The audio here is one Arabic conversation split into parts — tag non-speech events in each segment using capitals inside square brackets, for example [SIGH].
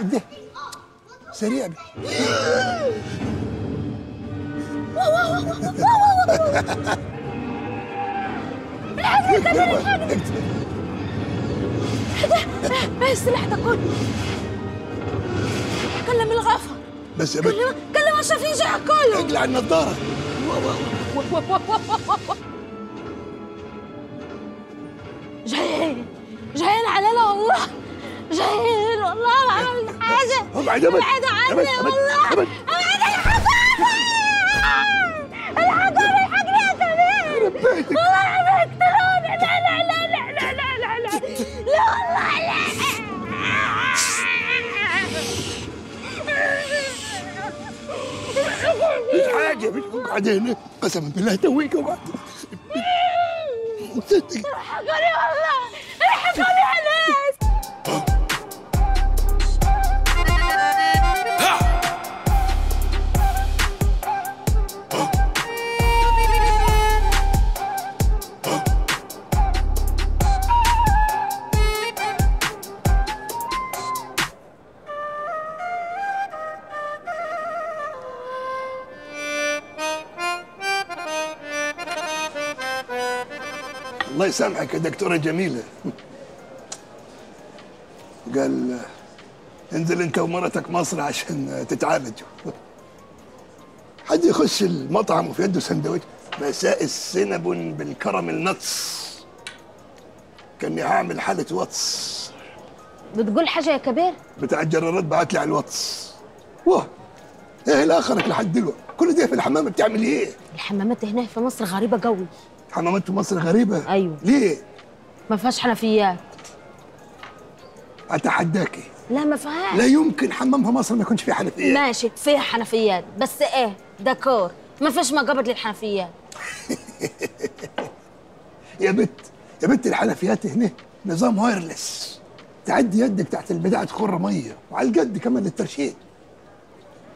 ده سريع. إيه السلاح ده كله كلم الغفر. بس يا بنت. كلم كلم اشرف يجي كله. اقلع النظارة. جايين. جايين علينا والله. جايين. والله عملنا حاجة ابعد ابعدوا يا عني والله. ابعدوا الحقوني الحقوني الحقني يا بيتك والله العظيم يقتلوني لا لا لا لا لا لا لا لا لا. والله لا. مش حاجة مش وبعدين قسما بالله تويك وبعد صدق الحقوني والله. الله يسامحك يا دكتورة جميلة. قال انزل انت ومرتك مصر عشان تتعالجوا. حد يخش المطعم وفي يده سندوتش؟ مساء السنبن بالكرم النطس. كأني هعمل حالة واتس بتقول حاجة يا كبير؟ بتاع الجرارات بعت لي على الواتس واه إيه لاخرك لحد دلوقتي؟ كل ده في الحمامة بتعمل إيه؟ الحمامات هنا في مصر غريبة قوي. حمامات في مصر غريبة. أيوة. ليه؟ ما فيهاش حنفيات. أتحداكي؟ لا ما فيهاش. لا يمكن حمام في مصر ما يكونش فيه حنفيه ماشي فيها حنفيات بس إيه؟ ديكور. ما فيش مقابض للحنفيات. [LAUGHS] يا بت يا بت الحنفيات هنا نظام وايرلس تعدي يدك تحت البتاع تخر مية وعلى القد كمان للترشيد.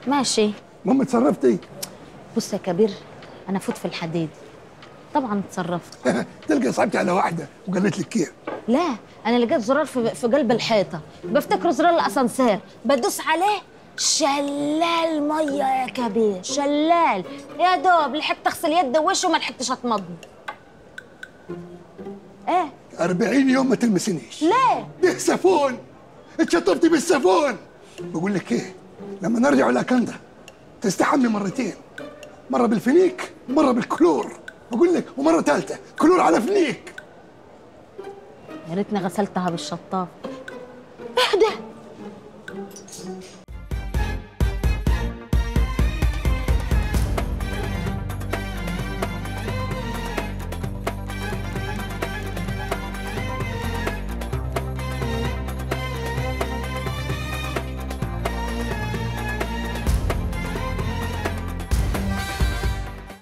ماشي. المهم اتصرفتي. بص يا كبير أنا فوت في الحديد. طبعا اتصرفت. [LAUGHS] تلقى صعبتي على واحدة وقالت لك كيف؟ لا أنا لقيت زرار في, في قلب الحيطة. بفتكره زرار الأسانسير. بدوس عليه شلال مية يا كبير شلال. يا دوب لحقت أغسل يدي ووشي وما لحقتش أتمضمض. إيه؟ 40 يوم ما تلمسنيش ليه؟ ده سافون اتشطفتي بالصابون بقول لك إيه لما نرجع اللوكاندا تستحمي مرتين. مرة بالفينيك ومرة بالكلور. بقول لك ومرة ثالثة كلور على فينيك يا ريتني غسلتها بالشطاف